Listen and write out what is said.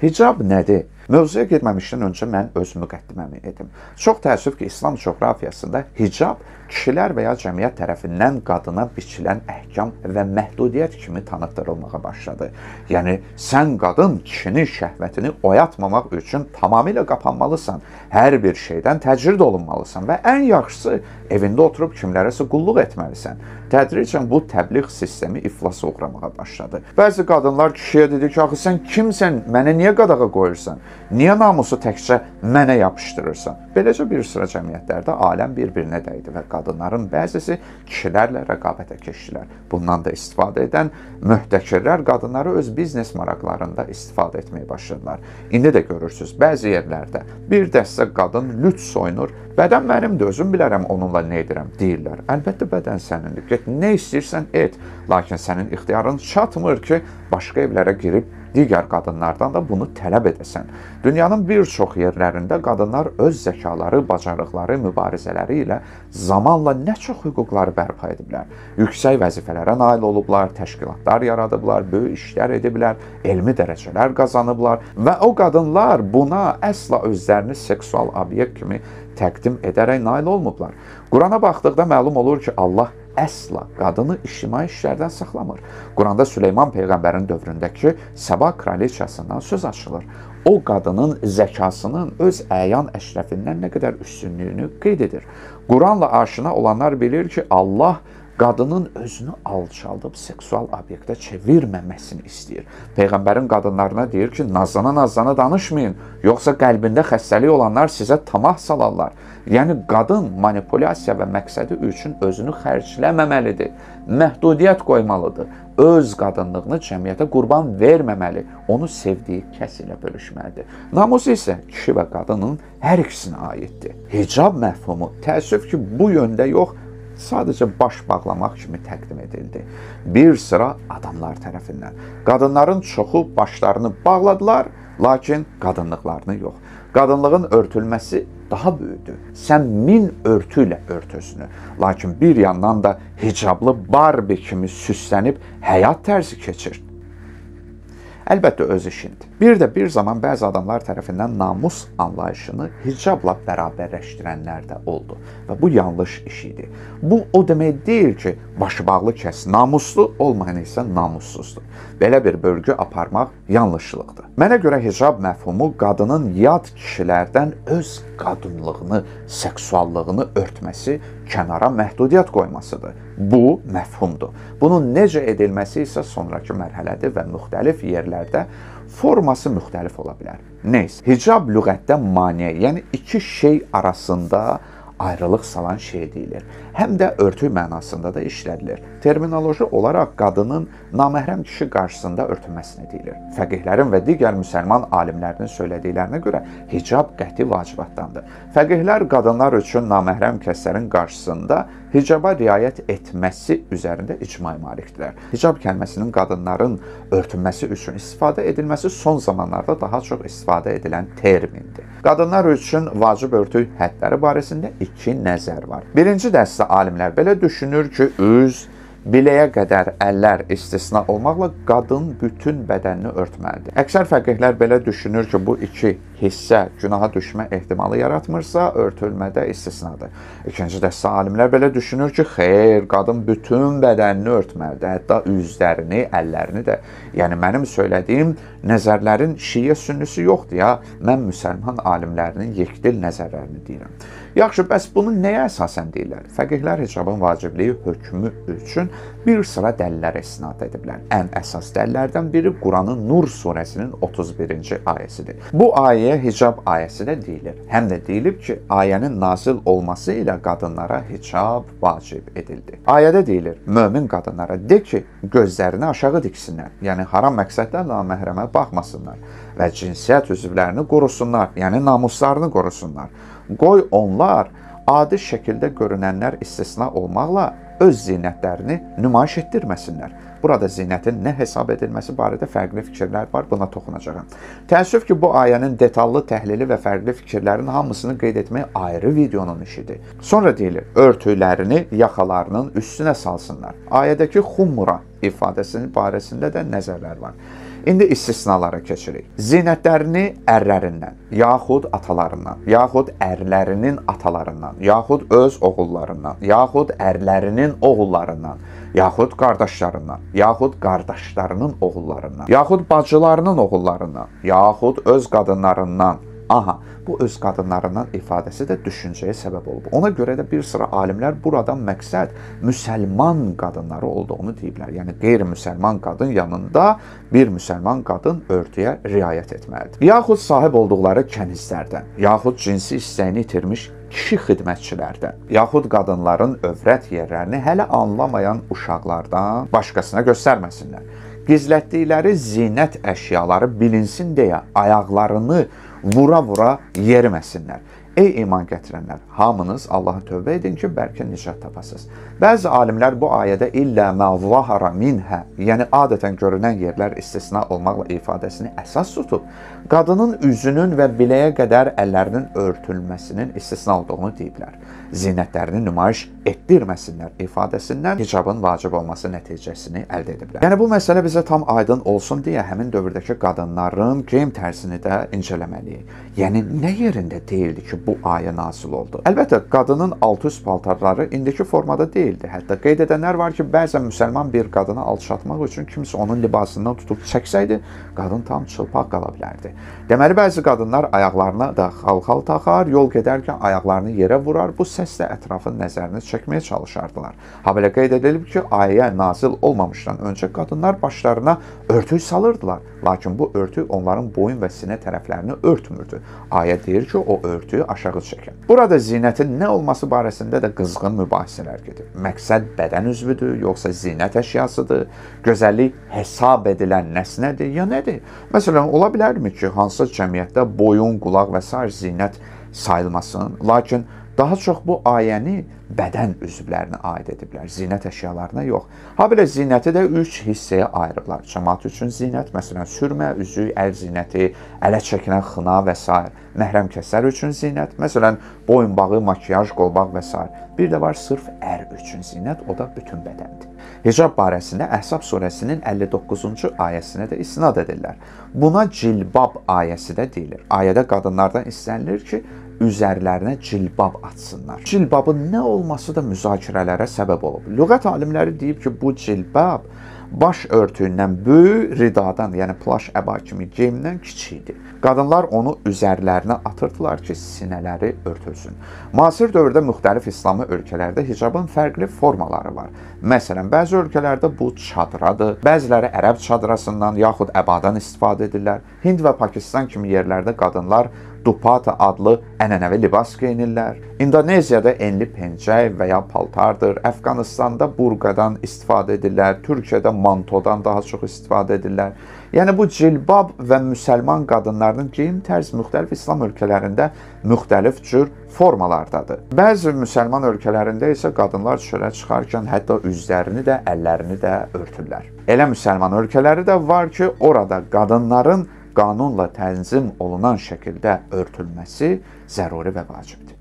Hicab nədir? Mövzuya girməmişdən öncə mən öz müqəddiməmi edim. Çox təəssüf ki, İslam coğrafiyasında hicab kişilər və ya cəmiyyət tərəfindən qadına biçilən əhkam və məhdudiyyət kimi tanıtdırılmağa başladı. Yəni sən qadın kişinin şəhvətini oyatmamaq üçün tamamilə qapanmalısan. Hər bir şeydən təcrid olunmalısan və ən yaxşısı evində oturub kimlərəsə qulluq etməlisən. Tədricən bu təbliğ sistemi iflasa uğramağa başladı. Bəzi qadınlar kişiyə dedi ki, axı sən kimsən? Mənə niyə qadağa qoyursan? Niyə namusu təkcə mənə yapışdırırsan? Beləcə bir sıra cəmiyyətlərdə aləm bir-birinə dəydi və qadınların bəzisi kişilərlə rəqabətə keçdilər. Bundan da istifadə edən möhtəkirlər qadınları öz biznes maraqlarında istifadə etməyə başladılar. İndi də görürsüz, bəzi yerlərdə bir dəstə qadın lüt soyunur. Bədən mənimdir, özüm bilərəm onunla nə edirəm deyirlər. Əlbəttə bədən sənindir. Get nə istəyirsən et, lakin sənin ixtiyarın çatmır ki, başqa evlərə girib digər qadınlardan da bunu tələb edəsən. Dünyanın bir çox yerlərində qadınlar öz zəkaları, bacarıqları, mübarizələri ilə zamanla nə çox hüquqları bərpa ediblər. Yüksək vəzifələrə nail olublar, təşkilatlar yaradıblar, böyük işlər ediblər, elmi dərəcələr qazanıblar və o qadınlar buna əsla özlərini seksual obyekt kimi təqdim edərək nail olmublar. Qurana baxdıqda məlum olur ki, Allah əsla qadını ictimai işlərdən saxlamır. Quranda Süleyman peyğəmbərin dövründəki Səba kraliçasından söz açılır. O qadının zəkasının öz əyan əşrəfindən nə qədər üstünlüyünü qeyd edir. Quranla aşina olanlar bilir ki, Allah qadının özünü alçaldıb seksual obyektə çevirməməsini istəyir. Peyğəmbərin qadınlarına deyir ki, nazlana-nazlana danışmayın, yoxsa qəlbində xəstəlik olanlar sizə tamah salarlar. Yəni qadın manipulyasiya və məqsədi üçün özünü xərcləməməlidir. Məhdudiyyət qoymalıdır. Öz qadınlığını cəmiyyətə qurban verməməli, onu sevdiyi kəs ilə bölüşməlidir. Namus isə kişi və qadının hər ikisinə aiddir. Hicab məfhumu təəssüf ki, bu yöndə yox, sadəcə baş bağlamaq kimi təqdim edildi. Bir sıra adamlar tərəfindən. Qadınların çoxu başlarını bağladılar, lakin qadınlıqlarını yox. Qadınlığın örtülməsi daha böyükdür. Sən min örtü ilə ört özünü. Lakin bir yandan da hicablı Barbie kimi süslənib həyat tərzi keçir. Əlbəttə öz işindir. Bir də bir zaman bəzi adamlar tərəfindən namus anlayışını hicabla bərabərləşdirənlər də oldu və bu yanlış iş idi. Bu o demək deyil ki, başı bağlı kəs namuslu, olmayan isə namussuzdur. Belə bir bölgü aparmaq yanlışlıqdır. Mənə görə hicab məfhumu qadının yad kişilərdən öz qadınlığını, seksuallığını örtməsi, kənara məhdudiyyət qoymasıdır. Bu məfhumdur. Bunun necə edilməsi isə sonrakı mərhələdir və müxtəlif yerlərdə forması müxtəlif ola bilər. Nəys, hicab lüğətdə maneə, yəni iki şey arasında ayrılıq salan şey deyilir. Həm də örtü mənasında da işlədilir. Terminoloji olaraq qadının naməhrəm kişi qarşısında örtülməsini deyilir. Fəqihlərin və digər müsəlman alimlərinin söylədiklərinə görə hicab qəti vacibatdandır. Fəqihlər qadınlar üçün naməhrəm kəslərin qarşısında hicaba riayət etməsi üzərində icma malikdirlər. Hicab kəlməsinin qadınların örtünməsi üçün istifadə edilməsi son zamanlarda daha çox istifadə edilən termindir. Qadınlar üçün vacib örtü hədləri barəsində iki nəzər var. Birinci dəstə alimlər belə düşünür ki, üz, biləyə qədər əllər istisna olmaqla qadın bütün bədənini örtməlidir. Əksər fəqihlər belə düşünür ki, bu iki hissə günaha düşmə ehtimalı yaratmırsa, örtülmədə istisnadır. İkinci dəstə alimlər belə düşünür ki, xeyr, qadın bütün bədənini örtməlidir, hətta üzlərini, əllərini də. Yəni mənim söylədiyim nəzərlərin şiə sünnisi yoxdur ya. Mən müsəlman alimlərinin yekdil nəzərlərini deyirəm. Yaxşı, bəs bunu nəyə əsasən deyirlər? Fəqihlər hicabın vacibliyi hökmü üçün bir sıra dəlillərə istinad ediblər. Ən əsas dəlillərdən biri Quranın Nur surəsinin 31-ci ayəsidir. Bu ayə hicab ayəsi də deyilir. Həm də deyilib ki, ayənin nazil olması ilə qadınlara hicab vacib edildi. Ayədə deyilir: "Mömin qadınlara de ki, gözlərini aşağı diksinlər, yəni haram məqsədlə naməhrəmə baxmasınlar və cinsiyyət üzvlərini qorusunlar, yəni namuslarını qorusunlar." Qoy onlar adi şəkildə görünənlər istisna olmaqla öz zinətlərini nümayiş etdirməsinlər. Burada zinətin nə hesab edilməsi barədə fərqli fikirlər var, buna toxunacağam. Təəssüf ki, bu ayənin detallı təhlili və fərqli fikirlərin hamısını qeyd etmək ayrı videonun işidir. Sonra deyilir, örtüklərini yaxalarının üstünə salsınlar. Ayədəki xumra ifadəsinin barəsində də nəzərlər var. İndi istisnalara keçirik. Zinətlərini ərlərindən, yaxud atalarından, yaxud ərlərinin atalarından, yaxud öz oğullarından, yaxud ərlərinin oğullarından, yaxud qardaşlarından, yaxud qardaşlarının oğullarından, yaxud bacılarının oğullarından, yaxud öz qadınlarından. Aha, bu öz qadınlarından ifadəsi də düşüncəyə səbəb olub. Ona görə də bir sıra alimlər buradan məqsəd müsəlman qadınları olduğunu deyiblər. Yəni qeyri-müsəlman qadın yanında bir müsəlman qadın örtüyə riayət etməlidir. Yaxud sahib olduqları kənizlərdən, yaxud cinsi istəyini itirmiş kişi xidmətçilərdən, yaxud qadınların övrət yerlərini hələ anlamayan uşaqlardan başqasına göstərməsinlər. Gizlətdikləri zinət əşyaları bilinsin deyə ayaqlarını vura-vura yeriməsinlər. Ey iman gətirənlər, hamınız Allaha tövbə edin ki, bəlkə nicat tapasınız. Bəzi alimlər bu ayədə illə mə zahara minhə, yəni adətən görünən yerlər istisna olmaqla ifadəsini əsas tutub, qadının üzünün və biləyə qədər əllərinin örtülməsinin istisna olduğunu deyiblər. Zinətlərini nümayiş etdirməsinlər ifadəsindən hicabın vacib olması nəticəsini əldə ediblər. Yəni bu məsələ bizə tam aydın olsun deyə həmin dövrdəki qadınların geyim tərzini də incələməliyik. Yəni nə yerində deyildi ki, bu ayə nazil oldu? Əlbəttə, qadının alt-üst paltarları indiki formada deyildi. Hətta qeyd edənlər var ki, bəzən müsəlman bir qadını alçatmaq üçün kimsə onun libasından tutub çəksəydi, qadın tam çılpaq qala bilərdi. Deməli, bəzi qadınlar ayaqlarına da xalxal taxar, yol gedərkən ayaqlarını yerə vurar, bu səslə ətrafın nəzərini çəkməyə çalışardılar. Habelə qeyd edilib ki, ayə nazil olmamışdan öncə qadınlar başlarına örtük salırdılar, lakin bu örtük onların boyun və sinə tərəflərini örtmürdü. Ayə deyir ki, o örtüyü aşağı çəkin. Burada zinətin nə olması barəsində də qızğın mübahisələr gedir. Məqsəd bədən üzvüdür, yoxsa zinət əşyasıdır? Gözəllik hesab edilən nəsnədir, ya nədir? Məsələn, ola bilərmi ki, hansısa cəmiyyətdə boyun, qulaq və sair zinət sayılmasın, lakin daha çox bu ayəni bədən üzvlərinə aid ediblər, zinət əşyalarına yox. Habelə zinəti də 3 hissəyə ayırıblar. Cəmaət üçün zinət, məsələn, sürmə, üzük, əl zinəti, ələ çəkilən xına və s. Məhrəm kəslər üçün zinət, məsələn, boyunbağı, makiyaj, qolbaq və s. Bir də var sırf ər üçün zinət, o da bütün bədəndir. Hicab barəsində Əhzab surəsinin 59-cu ayəsinə də istinad edirlər. Buna cilbab ayəsi də deyilir. Ayədə qadınlardan istənilir ki, üzərlərinə cilbab açsınlar. Cilbabın nə olması da müzakirələrə səbəb olub. Lüğət alimləri deyib ki, bu cilbab baş örtüyündən böyük ridadan, yəni plaş əba kimi geyimdən kiçikdir. Qadınlar onu üzərlərinə atırdılar ki, sinələri örtülsün. Müasir dövrdə müxtəlif İslami ölkələrdə hicabın fərqli formaları var. Məsələn, bəzi ölkələrdə bu çadradır, bəziləri ərəb çadrasından yaxud əbadan istifadə edirlər. Hind və Pakistan kimi yerlərdə qadınlar dupata adlı ənənəvi libas geyinirlər. İndoneziyada enli pencək və ya paltardır. Əfqanistanda burqadan istifadə edirlər. Türkiyədə mantodan daha çox istifadə edirlər. Yəni bu cilbab və müsəlman qadınlarının geyim tərzi müxtəlif İslam ölkələrində müxtəlif cür formalardadır. Bəzi müsəlman ölkələrində isə qadınlar çölə çıxarkən hətta üzlərini də, əllərini də örtürlər. Elə müsəlman ölkələri də var ki, orada qadınların qanunla tənzim olunan şəkildə örtülməsi zəruri və vacibdir.